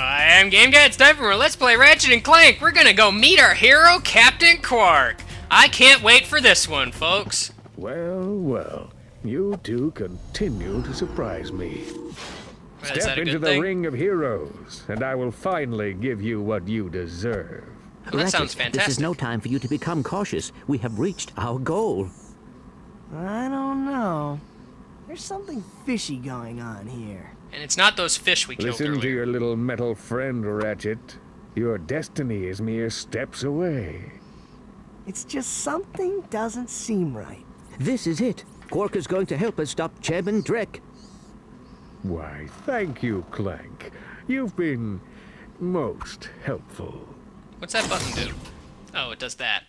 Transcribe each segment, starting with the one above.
I am Game Guy. It's time for Let's Play Ratchet and Clank. We're gonna go meet our hero, Captain Qwark. I can't wait for this one, folks. Well, well, you two continue to surprise me. Well, is Step that a into good the thing? ring of heroes, and I will finally give you what you deserve. Well, that sounds fantastic. This is no time for you to become cautious. We have reached our goal. I don't know. There's something fishy going on here. And it's not those fish we killed Listen to your little metal friend, Ratchet. Your destiny is mere steps away. It's just something doesn't seem right. This is it. Qwark is going to help us stop Chairman Drek. Why, thank you, Clank. You've been most helpful. What's that button do? Oh, it does that.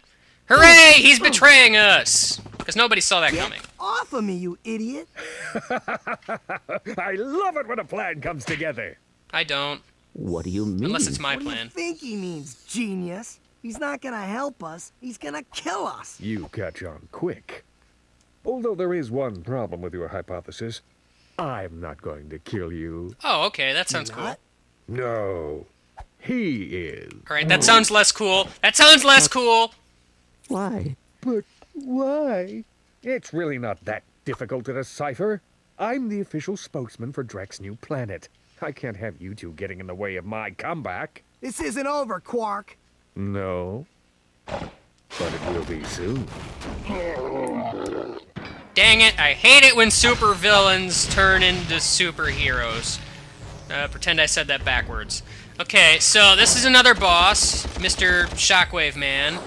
Hooray! He's betraying us! Because nobody saw that coming. Off of me, you idiot! I love it when a plan comes together. I don't. What do you mean? Unless it's my what do you plan. think he means, genius? He's not gonna help us. He's gonna kill us. You catch on quick. Although there is one problem with your hypothesis, I'm not going to kill you. Oh, okay, that sounds cool. No, he is. Alright, that sounds less cool. That sounds less cool! Why? But why? It's really not that difficult to decipher. I'm the official spokesman for Drek's new planet. I can't have you two getting in the way of my comeback. This isn't over, Qwark. No. But it will be soon. Dang it, I hate it when supervillains turn into superheroes. Uh, pretend I said that backwards. Okay, so this is another boss, Mr. Shockwave Man.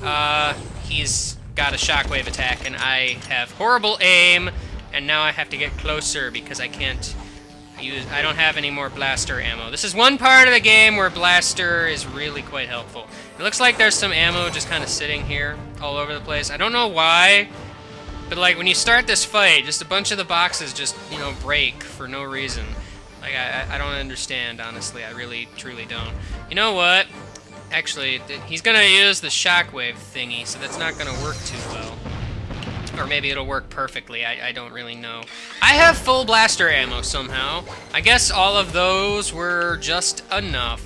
Uh, he's got a shockwave attack, and I have horrible aim, and now I have to get closer because I can't use. I don't have any more blaster ammo. This is one part of the game where blaster is really quite helpful. It looks like there's some ammo just kind of sitting here all over the place. I don't know why. But like when you start this fight, just a bunch of the boxes just you know break for no reason. Like I, I- don't understand honestly. I really truly don't. You know what? Actually, he's gonna use the shockwave thingy, so that's not gonna work too well. Or maybe it'll work perfectly. I, I don't really know. I have full blaster ammo somehow. I guess all of those were just enough.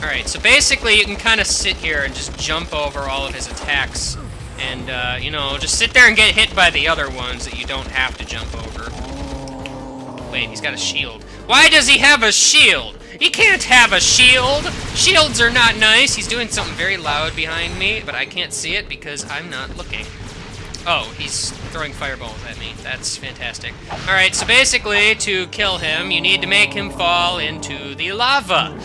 Alright, so basically you can kind of sit here and just jump over all of his attacks. And, uh, you know, just sit there and get hit by the other ones that you don't have to jump over. Wait, he's got a shield. Why does he have a shield? He can't have a shield! Shields are not nice! He's doing something very loud behind me, but I can't see it because I'm not looking. Oh, he's throwing fireballs at me. That's fantastic. Alright, so basically, to kill him, you need to make him fall into the lava.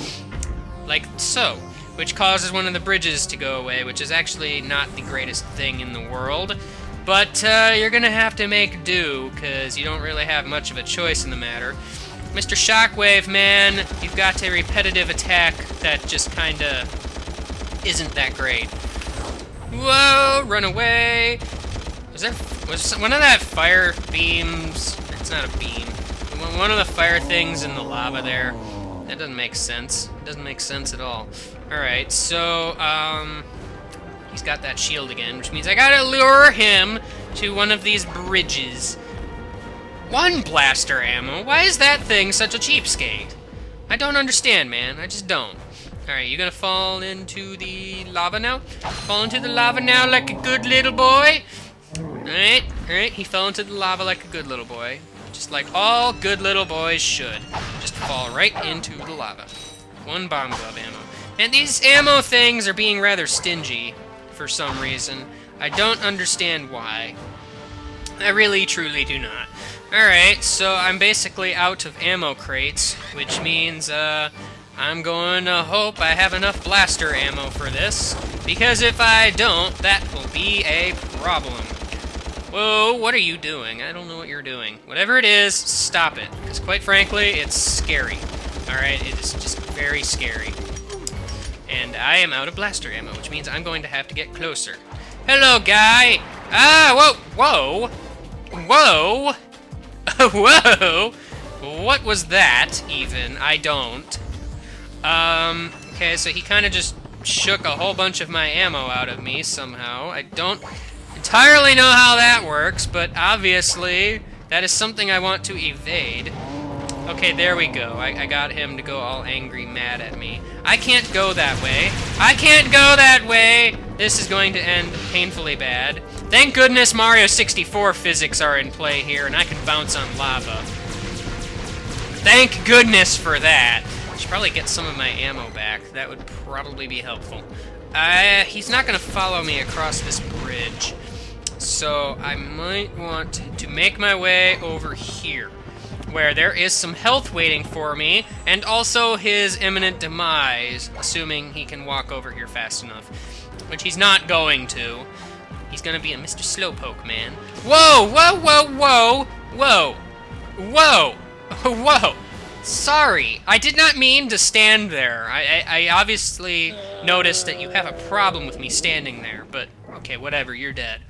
Like so. Which causes one of the bridges to go away, which is actually not the greatest thing in the world. But uh, you're gonna have to make do, because you don't really have much of a choice in the matter. Mr. Shockwave, man, you've got a repetitive attack that just kinda isn't that great. Whoa, run away! Was there was one of that fire beams? It's not a beam. One- of the fire things in the lava there. That doesn't make sense. It doesn't make sense at all. All right, so um, he's got that shield again, which means I gotta lure him to one of these bridges. One blaster ammo. Why is that thing such a cheapskate? I don't understand, man. I just don't. Alright, you gonna fall into the lava now? Fall into the lava now like a good little boy? Alright, alright, he fell into the lava like a good little boy. Just like all good little boys should. Just fall right into the lava. One bomb glove ammo. And these ammo things are being rather stingy for some reason. I don't understand why. I really, truly do not. Alright, so I'm basically out of ammo crates, which means, uh, I'm going to hope I have enough blaster ammo for this, because if I don't, that will be a problem. Whoa, what are you doing? I don't know what you're doing. Whatever it is, stop it, because quite frankly, it's scary. Alright, it is just very scary. And I am out of blaster ammo, which means I'm going to have to get closer. Hello, guy! Ah, whoa, whoa! Whoa! Whoa! What was that, even? I don't. Um, okay, so he kind of just shook a whole bunch of my ammo out of me somehow. I don't entirely know how that works, but obviously that is something I want to evade. Okay, there we go. I, I got him to go all angry, mad at me. I can't go that way. I can't go that way! This is going to end painfully bad. Thank goodness Mario 64 physics are in play here, and I can bounce on lava. Thank goodness for that. I should probably get some of my ammo back. That would probably be helpful. Uh, he's not going to follow me across this bridge. So I might want to make my way over here, where there is some health waiting for me, and also his imminent demise, assuming he can walk over here fast enough, which he's not going to. He's gonna be a Mr. Slowpoke man. Whoa, whoa, whoa, whoa, whoa, whoa, whoa. Sorry, I did not mean to stand there. I, I, I obviously noticed that you have a problem with me standing there, but okay, whatever, you're dead.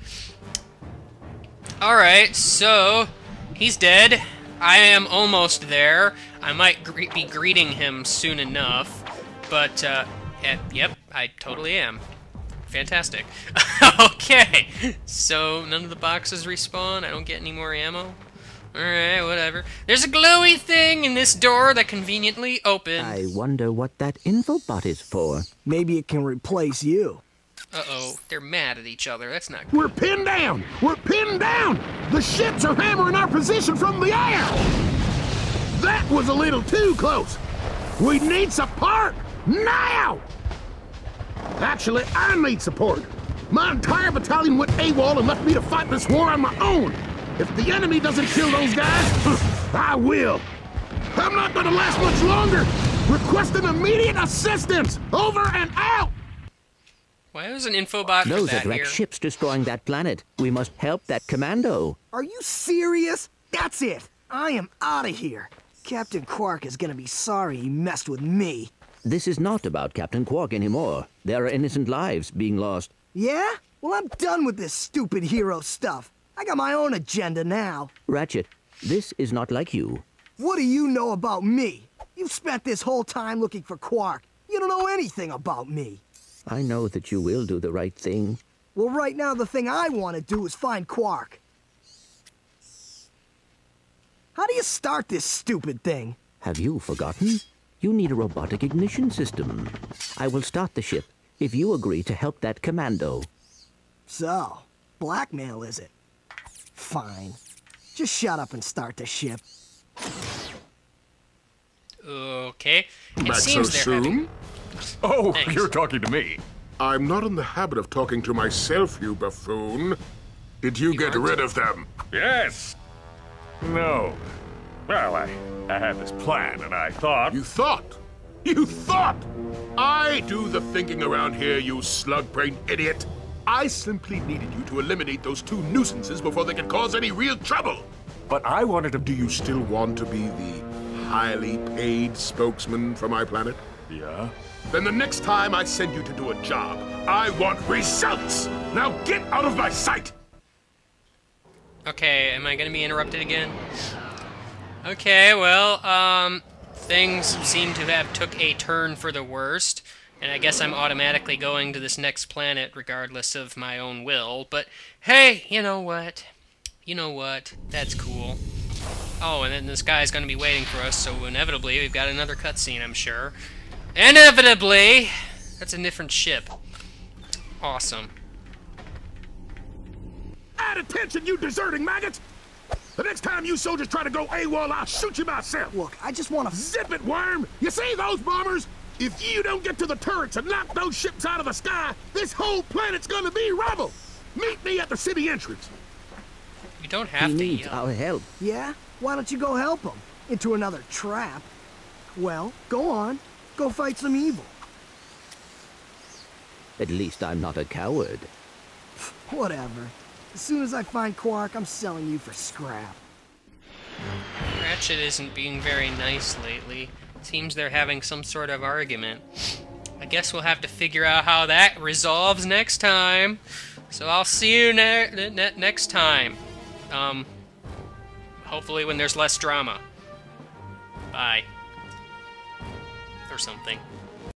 Alright, so he's dead. I am almost there. I might gre be greeting him soon enough, but, uh, eh, yep, I totally am. Fantastic. okay, so none of the boxes respawn. I don't get any more ammo. Alright, whatever. There's a glowy thing in this door that conveniently opens. I wonder what that info infobot is for. Maybe it can replace you. Uh-oh, they're mad at each other. That's not good. We're pinned down! We're pinned down! The ships are hammering our position from the air! That was a little too close! We need support! Now! Actually, I need support. My entire battalion went AWOL and left me to fight this war on my own. If the enemy doesn't kill those guys, I will. I'm not gonna last much longer! Requesting immediate assistance! Over and out! Why was an infobot Those for that direct here? ships destroying that planet. We must help that commando. Are you serious? That's it. I am out of here. Captain Qwark is gonna be sorry he messed with me. This is not about Captain Qwark anymore. There are innocent lives being lost. Yeah? Well, I'm done with this stupid hero stuff. I got my own agenda now. Ratchet, this is not like you. What do you know about me? You've spent this whole time looking for Qwark. You don't know anything about me. I know that you will do the right thing. Well, right now, the thing I want to do is find Qwark. How do you start this stupid thing? Have you forgotten? You need a robotic ignition system. I will start the ship if you agree to help that commando. So, blackmail is it? Fine. Just shut up and start the ship. Okay. It Back so seems they're having... soon? Oh, Thanks. you're talking to me. I'm not in the habit of talking to myself, you buffoon. Did you, get aren't? rid of them? Yes. No. Well, I, I had this plan, and I thought... You thought. You thought! I do the thinking around here, you slug-brained idiot. I simply needed you to eliminate those two nuisances before they could cause any real trouble. But I wanted to... Do you still want to be the highly paid spokesman for my planet? Yeah? Then the next time I send you to do a job, I want results! Now get out of my sight! Okay, am I gonna be interrupted again? Okay, well, um, things seem to have took a turn for the worst, and I guess I'm automatically going to this next planet regardless of my own will, but hey, you know what? You know what? That's cool. Oh, and then this guy's gonna be waiting for us, so inevitably we've got another cutscene, I'm sure. Inevitably! That's a different ship. Awesome. Add attention, you deserting maggots! The next time you soldiers try to go AWOL, I'll shoot you myself! Look, I just want to... Zip it, worm! You see those bombers? If you don't get to the turrets and knock those ships out of the sky, this whole planet's gonna be rubble! Meet me at the city entrance. You don't have he to needs yell. our help. Yeah? Why don't you go help him? Into another trap. Well, go on. Go fight some evil. At least I'm not a coward. Whatever. As soon as I find Qwark, I'm selling you for scrap. Ratchet isn't being very nice lately. Seems they're having some sort of argument. I guess we'll have to figure out how that resolves next time. So I'll see you ne ne next time. Um, hopefully when there's less drama. Bye. Or something.